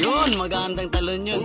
Yun, magandang talon yun.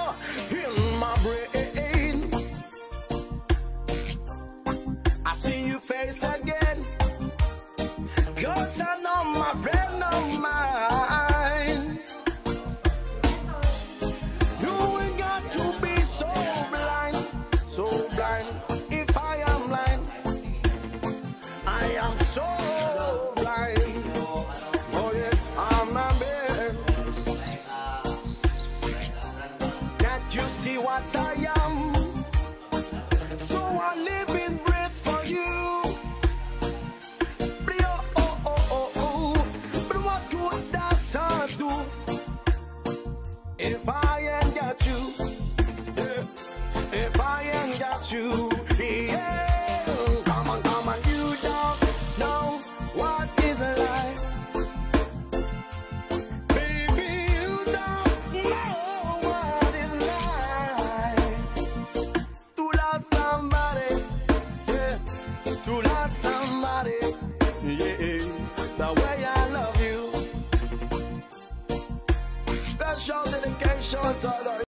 in my brain. I see your face again. Cause I I am. power.